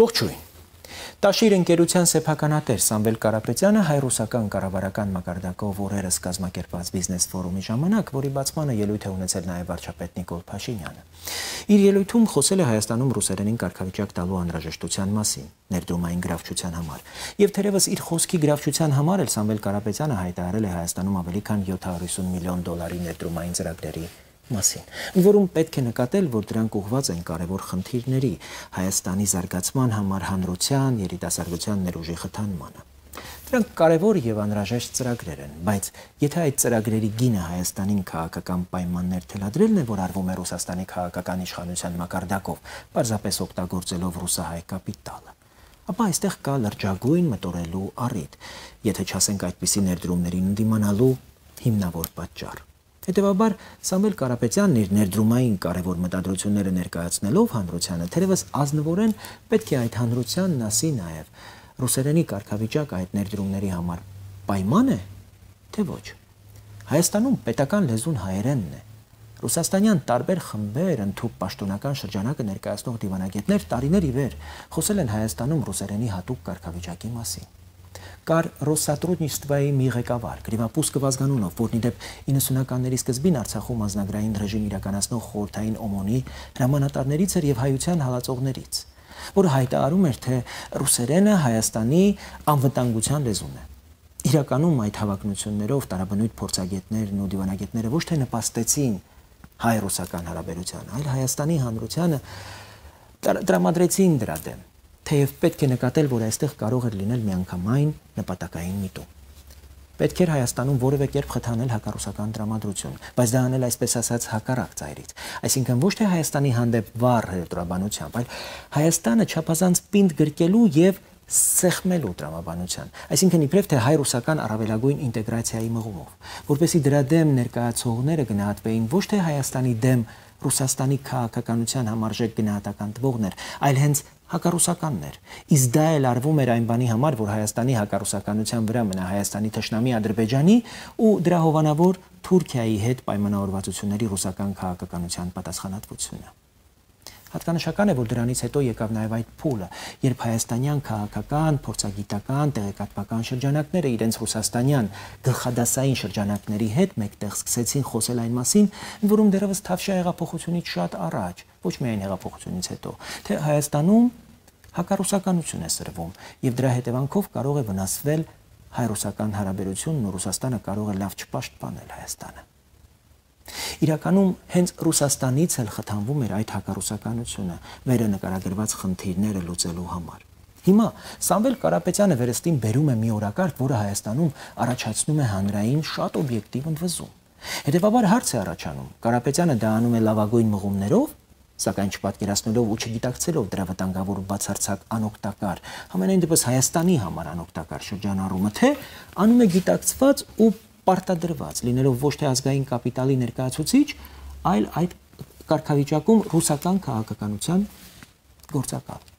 Ողջույն։ Տաշիր ընկերության սեփականատեր Սամվել Կարապետյանը հայ-ռուսական կառավարական մակարդակով օրերս կազմակերպված բիզնես ֆորումի ժամանակ, որի բացմանը ելույթ է ունեցել նաև վարչապետ Նիկոլ Փաշինյանը, իր ելույթում խոսել է Հայաստանում ռուսերենին կարգավիճակ տալու անհրաժեշտության մասին, ներդրումային գրավչության համար։ Եվ թերևս իր խոսքի գրավչության համար էլ Սամվել Կարապետյանը հայտարարել է Հայաստանում ավելի քան 750 միլիոն դոլարի ներդրումային ծրագրերի մասին, որում պետք է նկատել, որ դրանք ուղղված են կարևոր խնդիրների Հայաստանի զարգացման համար հանրության, երիտասարդության ներուժի խթանմանը։ Դրանք կարևոր եւ անհրաժեշտ ծրագրեր են, բայց եթե այդ ծրագրերի գինը Հայաստանին քաղաքական պայմաններ թելադրելն է, որ արվում է Ռուսաստանի քաղաքական իշխանության մակարդակով, պարզապես օգտագործելով ռուսահայ կապիտալը, ապա այստեղ կա լրջագույն մտորելու առիթ, եթե չասենք այդպիսի ներդրումներին ընդդիմանալու հիմնավոր պատճառ։ Հետևաբար Սամվել Կարապետյանն իր ներդրումային կարևոր մտադրությունները ներկայացնելով հանրությանը թերևս ազնվորեն պետք է այդ հանրությանն ասի նաև ռուսերենի կարգավիճակ այդ ներդրումների համար պայման է, թե ոչ։ Հայաստանում պետական լեզուն հայերենն է։ Ռուսաստանյան տարբեր խմբեր, ընդհուպ պաշտոնական շրջանակը ներկայացնող դիվանագետներ տարիներ ի վեր խոսել են Հայաստանում ռուսերենի հատուկ կարգավիճակի մասին կար Ռոսատրուդնիստվայի մի ղեկավար Գրիվապուս Կվազգանունով, որն իդեպ 90-ականների սկզբին Արցախում ազնագրային ռեժիմ իրականացնող խորհրդային օմոնի հրամանատարներից էր եւ հայության հալածողներից, որը հայտարարում էր, թե ռուսերենը Հայաստանի անվտանգության լեզուն է։ Իրականում այդ հավակնություններով տարաբնույթ փորձագետներն ու դիվանագետները ոչ թե նպաստեցին հայ-ռուսական հարաբերությանը, այլ Հայաստանի հանրությանը տրամադրեցին դրա դեմ թեև պետք է նկատել, որ այստեղ կարող էր լինել միանգամայն նպատակային միտում։ Պետք էր Հայաստանում որևէ կերպ խթանել հակառուսական դրամատրություն, բայց դա անել այսպես ասած հակառակ ծայրից։ Այսինքն ոչ թե Հայաստանի հանդեպ վառ հետրաբանությամբ, այլ Հայաստանը չափազանց պինդ գրկելու եւ սեղմելու դրամաբանության, այսինքն իբրև թե հայ-ռուսական առավելագույն ինտեգրացիայի մղումով, որպեսի դրա դեմ ներկայացողները գնահատվեին ոչ թե Հայաստանի դեմ Ռուսաստանի քաղաքականության համարժեք գնահատական տվողներ, այլ հենց հակառուսականներ։ Իսկ դա էլ արվում էր այն բանի համար, որ Հայաստանի հակառուսականության վրա մնա Հայաստանի թշնամի Ադրբեջանի ու դրա հովանավոր Թուրքիայի հետ պայմանավորվածությունների ռուսական քաղաքականության պատասխանատվությունը։ Հատկանշական է, որ դրանից հետո եկավ նաև այդ փուլը, երբ հայաստանյան քաղաքական, փորձագիտական, տեղեկատվական շրջանակները իրենց ռուսաստանյան գլխադասային շրջանակների հետ մեկտեղ սկսեցին խոսել այն մասին, որում դեռևս Թավշյա հեղափոխությունից շատ առաջ, ոչ միայն հեղափոխությունից հետո, թե Հայաստանում հակառուսականություն է սրվում եւ դրա հետևանքով կարող է վնասվել հայ-ռուսական հարաբերությունն ու Ռուսաստանը կարող է լավ չպաշտպանել Հայաստանը։ Իրականում հենց Ռուսաստանից էլ խթանվում էր այդ հակառուսականությունը վերը նկարագրված խնդիրները լուծելու համար։ Հիմա Սամվել Կարապետյանը վերստին բերում է մի օրակարգ, որը Հայաստանում առաջացնում է հանրային շատ օբյեկտիվ ընդվզում։ Հետևաբար հարց է առաջանում. Կարապետյանը դա անում է լավագույն մղումներով, սակայն չպատկերացնելով ու չգիտակցելով դրա վտանգավոր բացարձակ անօգտակար, համենայն դեպս Հայաստանի համար անօգտակար շրջանառումը, թե անում է գիտակցված ու պարտադրված, լինելով ոչ թե ազգային կապիտալի ներկայացուցիչ, այլ այդ կարգավիճակում ռուսական քաղաքականության գործակալ։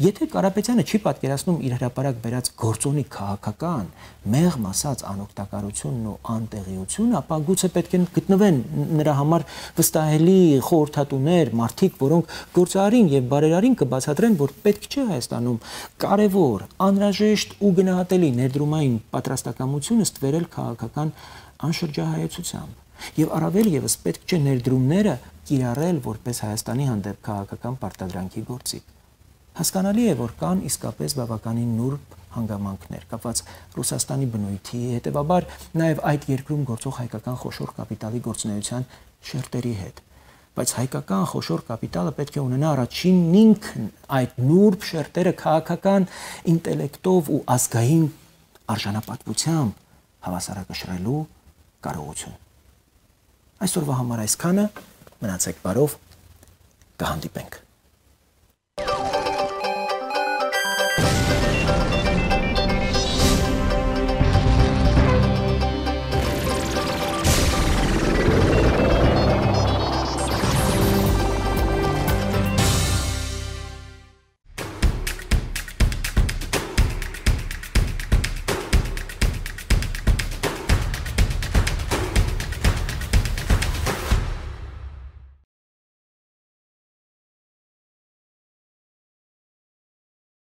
Եթե Կարապետյանը չի պատկերացնում իր հրաապարակ վերած գործոնի քաղաքական, մեղմ ասած անօգտակարությունն ու անտեղիությունը, ապա գուցե պետք է գտնվեն նրա համար վստահելի խորհրդատուներ, մարդիկ, որոնք գործարին եւ բարերարին կբացատրեն, որ պետք չէ Հայաստանում կարևոր, անհրաժեշտ ու գնահատելի ներդրումային պատրաստակամությունը ստվերել քաղաքական անշրջահայեցությամբ։ Եվ առավել եւս պետք չէ ներդրումները կիրառել որպես Հայաստանի հանդեպ քաղաքական պարտադրանքի գործիք։ Հասկանալի է, որ կան իսկապես բավականին նուրբ հանգամանքներ կապված Ռուսաստանի բնույթի, հետևաբար նաև այդ երկրում գործող հայկական խոշոր կապիտալի գործունեության շերտերի հետ բայց հայկական խոշոր կապիտալը պետք է ունենա առաջին ինքն այդ նուրբ շերտերը քաղաքական ինտելեկտով ու ազգային արժանապատվությամբ հավասարակշռելու կարողություն։ Այսօրվա համար այսքանը մնացեք բարով կհանդիպենք